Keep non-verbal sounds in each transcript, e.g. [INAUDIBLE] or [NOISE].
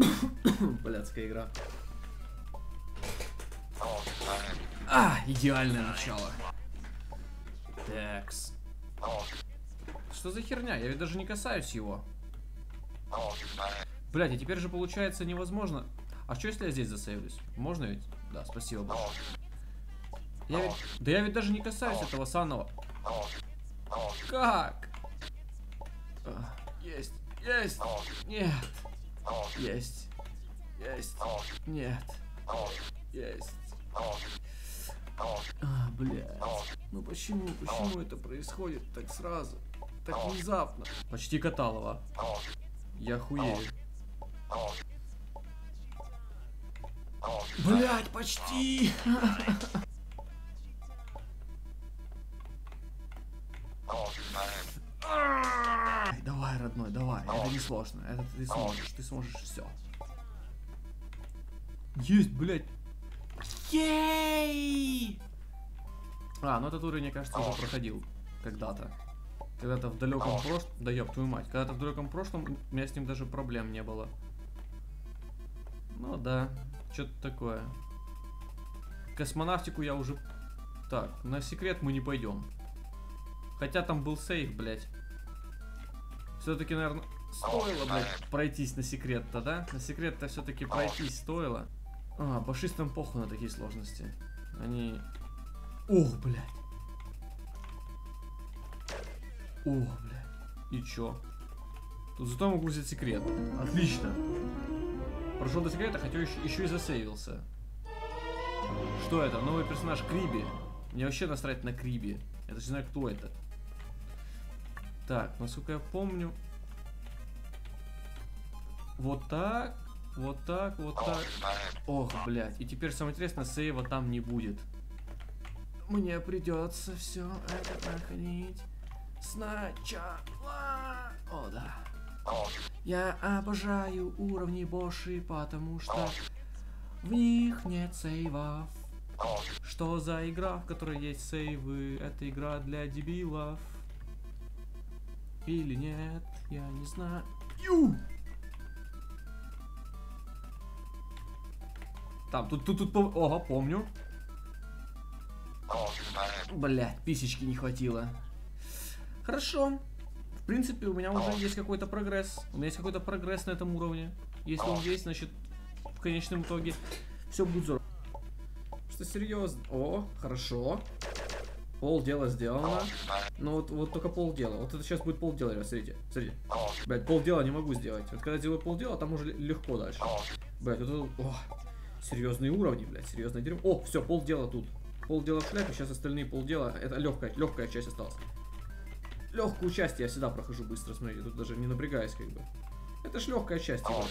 [COUGHS] Блядская игра. А, идеальное начало. Такс. Что за херня? Я ведь даже не касаюсь его. Блядь, и теперь же получается невозможно. А что если я здесь засейвлюсь? Можно ведь? Да, спасибо. Я ведь... Да я ведь даже не касаюсь этого санного. Как? А, Есть, есть, нет. Есть, есть, нет. Есть. А, блядь. Ну почему, почему это происходит так сразу? Так внезапно. Почти Каталова. Я хуею. Блять, почти! [LAUGHS] Это не сложно. Это ты сможешь. Ты сможешь все. Есть, блядь. Ей! А, ну этот уровень, мне кажется, уже проходил когда-то. Когда-то в далеком прошлом... Да ёб твою мать. Когда-то в далеком прошлом у меня с ним даже проблем не было. Ну да, что-то такое. Космонавтику я уже... Так, на секрет мы не пойдем. Хотя там был сейф, блядь. Все-таки, наверное, стоило, блядь, пройтись на секрет-то, да? На секрет-то все-таки пройтись стоило. А, башистам похуй на такие сложности. Они... Ох, блядь. Ох, блядь. И чё? Тут зато могу взять секрет. Отлично. Прошел до секрета, хотя еще, еще и засейвился. Что это? Новый персонаж Криби. Мне вообще насрать на Криби. Я даже не знаю, кто это. Так, насколько я помню... Вот так, вот так, вот так. Ох, блядь. И теперь самое интересное, сейва там не будет. Мне придется все это проходить сначала. О, да. Я обожаю уровни Боши, потому что в них нет сейвов. Что за игра, в которой есть сейвы? Это игра для дебилов. Или нет, я не знаю. Там, тут, тут, тут, ого, помню. Блять, писечки не хватило. Хорошо. В принципе, у меня уже есть какой-то прогресс. У меня есть какой-то прогресс на этом уровне. Если он есть, значит, в конечном итоге все будет здорово. Что серьезно? О, хорошо. Пол дела сделано. Но вот, вот только пол дела. Вот это сейчас будет пол дела, ребят, смотрите. Смотрите. Блять, пол дела не могу сделать. Вот когда делаю пол дела, там уже легко дальше. Блять, вот это... О, серьезные уровни, блядь, серьезное дерьмо. О, все, пол дела тут. Пол дела в шляпе, сейчас остальные пол дела. Это легкая, легкая часть осталась. Легкую часть я всегда прохожу быстро, смотрите, тут даже не напрягаясь как бы. Это ж легкая часть его.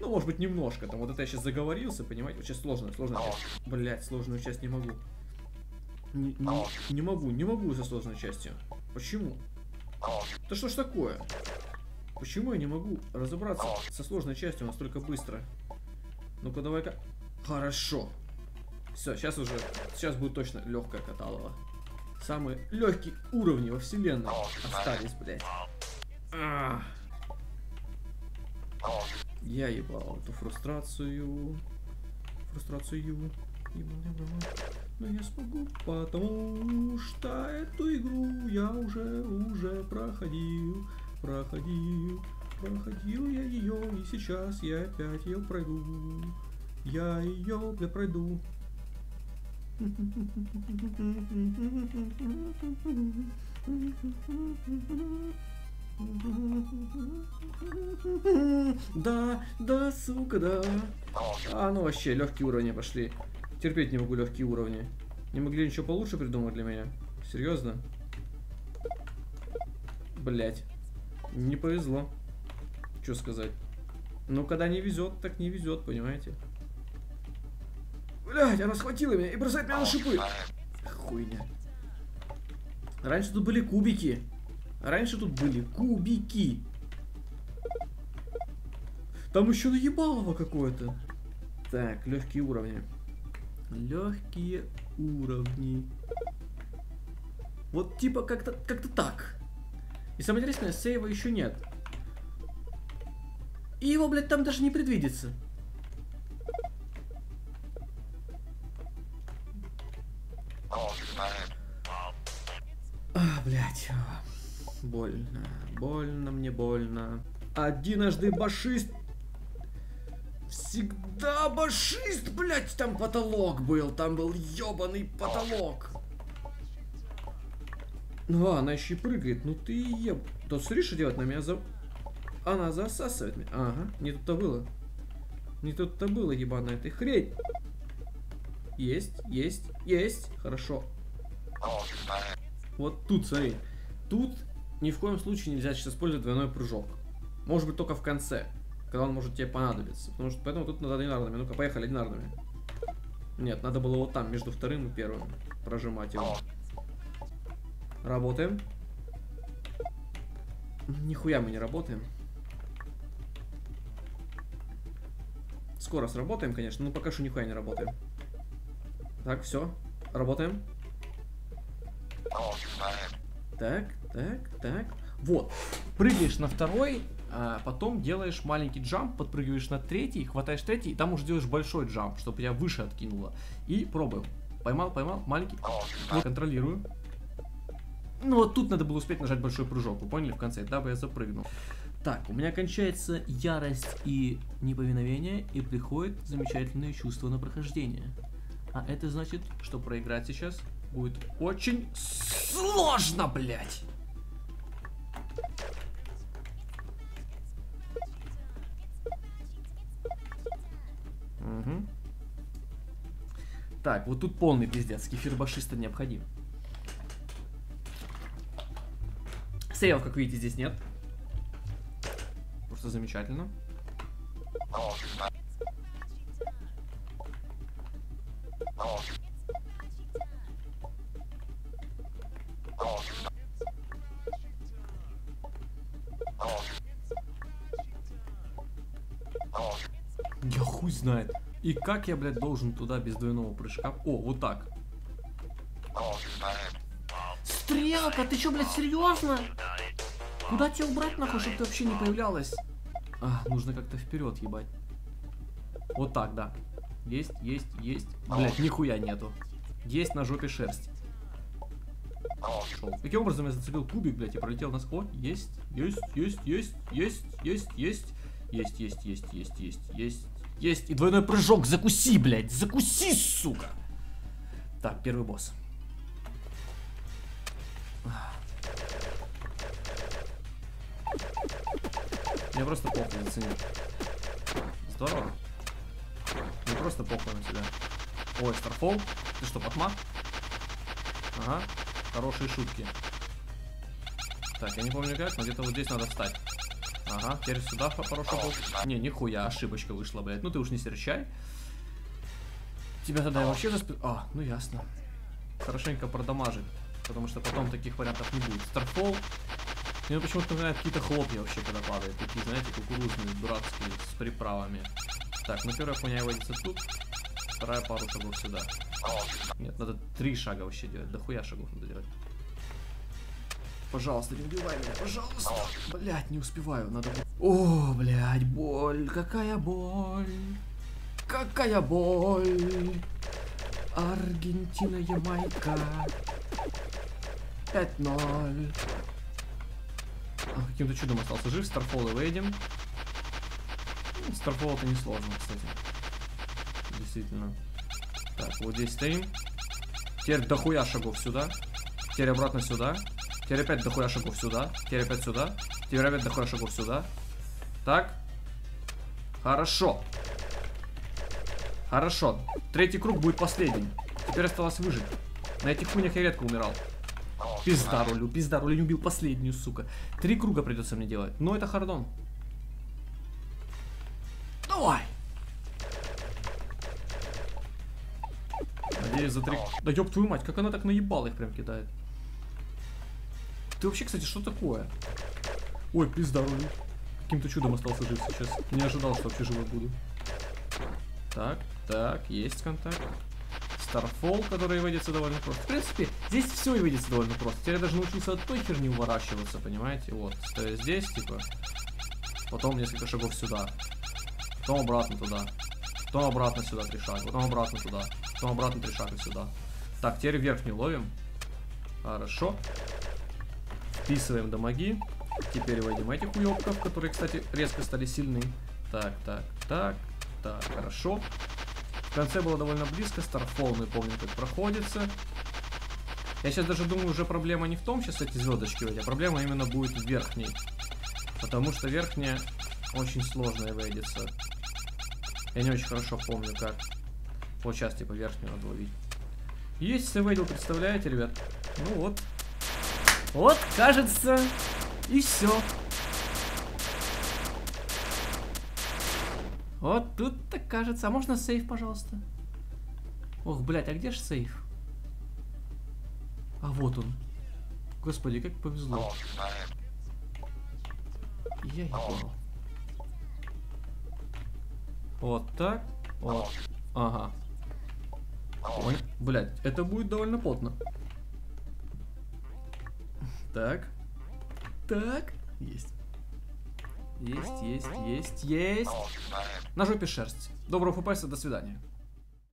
Ну, может быть, немножко. Там вот это я сейчас заговорился, понимаете? Вот сейчас сложная, часть. Блять, сложную часть не могу. Не, не- не могу, не могу со сложной частью. Почему? Да что ж такое? Почему я не могу разобраться со сложной частью настолько быстро? Ну-ка, давай-ка. Хорошо. Все, сейчас уже, сейчас будет точно легкая каталова. Самые легкие уровни во вселенной остались, блядь. Ах. Я ебал эту фрустрацию. Фрустрацию. Ебал, ебал. Но я смогу, потому что эту игру я уже, уже проходил. Проходил. Проходил я ее, и сейчас я опять ее пройду. Я ее, бля, пройду. Да, да, сука, да. А, ну вообще, легкие уровни пошли. Терпеть не могу легкие уровни. Не могли ничего получше придумать для меня? Серьезно? Блять. Не повезло. Что сказать? Ну, когда не везет, так не везет, понимаете? Блять, она схватила меня и бросает меня на шипы. Хуйня. Раньше тут были кубики. Раньше тут были кубики. Там еще наебалово какое-то. Так, легкие уровни. Легкие уровни. Вот типа как-то как-то так. И самое интересное, сейва еще нет. И его, блядь, там даже не предвидится. А, блядь. Больно. Больно мне больно. Одиножды башист... Всегда башист, блядь, там потолок был. Там был ебаный потолок. Ну, а, она еще и прыгает. Ну ты еб... То смотри, делать на меня за... Она засасывает меня. Ага, не тут-то было. Не тут-то было, ебаная ты хрень. Есть, есть, есть. Хорошо. Вот тут, смотри. Тут ни в коем случае нельзя сейчас использовать двойной прыжок. Может быть только в конце, когда он может тебе понадобиться. Потому что поэтому тут надо одинарными. Ну-ка, поехали одинарными. Нет, надо было вот там, между вторым и первым прожимать его. Работаем. Нихуя мы не работаем. Скоро сработаем, конечно, но пока что нихуя не работаем. Так, все. Работаем. Так, так, так. Вот. Прыгаешь на второй, а потом делаешь маленький джамп, подпрыгиваешь на третий, хватаешь третий, и там уже делаешь большой джамп, чтобы тебя выше откинуло. И пробуем. Поймал, поймал, маленький. Вот, контролирую. Ну вот тут надо было успеть нажать большой прыжок, вы поняли в конце, дабы я запрыгнул. Так, у меня кончается ярость и неповиновение, и приходит замечательное чувство на прохождение. А это значит, что проиграть сейчас будет очень сложно, блядь. Угу. Так, вот тут полный пиздец. Кефир башиста необходим. Сейлов, как видите, здесь нет. Просто замечательно. Я хуй знает. И как я, блядь, должен туда без двойного прыжка? О, вот так. Стрелка, ты чё, блядь, серьезно? Куда тебя убрать, нахуй, чтобы ты вообще не появлялась? А, нужно как-то вперед, ебать. Вот так, да. Есть, есть, есть. Блять, нихуя нету. Есть на жопе шерсть. Шел. Каким образом я зацепил кубик, блядь, и пролетел на О, есть, есть, есть, есть, есть, есть, есть, есть, есть, есть, есть, есть, есть, есть. И двойной прыжок, закуси, блядь, закуси, сука. Так, первый босс. Мне просто похуй заценил. Здорово. Мне просто похуй на тебя. Ой, Старфол. Ты что, патма? Ага. Хорошие шутки. Так, я не помню как, но где-то вот здесь надо встать. Ага, теперь сюда хорошо был. Не, нихуя, ошибочка вышла, блядь. Ну ты уж не серчай. Тебя тогда вообще за спи... А, ну ясно. Хорошенько продамажить. Потому что потом таких вариантов не будет. Старфол. Мне почему-то напоминает какие-то хлопья вообще, когда падает. Такие, знаете, кукурузные, дурацкие, с приправами. Так, ну первая хуйня водится тут. Вторая пару шагов сюда. Нет, надо три шага вообще делать. Да хуя шагов надо делать. Пожалуйста, не убивай меня, пожалуйста. Блять, не успеваю, надо... О, блять, боль, какая боль. Какая боль. Аргентина, Ямайка. 5-0. А, каким-то чудом остался жив. Старфол и Вейдим. Старфол это несложно, кстати. Действительно. Так, вот здесь стоим. Теперь дохуя шагов сюда. Теперь обратно сюда. Теперь опять дохуя шагов сюда. Теперь опять сюда. Теперь опять дохуя шагов сюда. Так. Хорошо. Хорошо. Третий круг будет последний. Теперь осталось выжить. На этих хуйнях я редко умирал. Пизда рулю, пизда рулю, не убил последнюю, сука. Три круга придется мне делать. Но это хардон. Давай! Надеюсь, за три... Да ёб твою мать, как она так наебала их прям кидает. Ты вообще, кстати, что такое? Ой, пизда рулю. Каким-то чудом остался жив сейчас. Не ожидал, что вообще живой буду. Так, так, есть контакт. Starfall, который выйдется довольно просто. В принципе, здесь все и выйдется довольно просто. Теперь я даже научился от той херни уворачиваться, понимаете? Вот, стоя здесь, типа, потом несколько шагов сюда, потом обратно туда, потом обратно сюда три шага, потом обратно туда, потом обратно три шага сюда. Так, теперь верхнюю ловим. Хорошо. Вписываем дамаги. Теперь войдем этих уебков, которые, кстати, резко стали сильны. Так, так, так, так, хорошо. В конце было довольно близко. Старфол мы помним, как проходится. Я сейчас даже думаю, уже проблема не в том, сейчас эти звездочки а проблема именно будет в верхней. Потому что верхняя очень сложная выйдется. Я не очень хорошо помню, как. Вот сейчас типа верхнюю надо ловить. Есть сэвейдил, представляете, ребят? Ну вот. Вот, кажется, и все. Вот тут так кажется. А можно сейф, пожалуйста? Ох, блядь, а где же сейф? А вот он. Господи, как повезло. Я ебал. Вот так. Вот. Ага. Ой, блядь, это будет довольно плотно. Так. Так. Есть. Есть, есть, есть, есть. На жопе шерсть. Доброго фупайса, до свидания.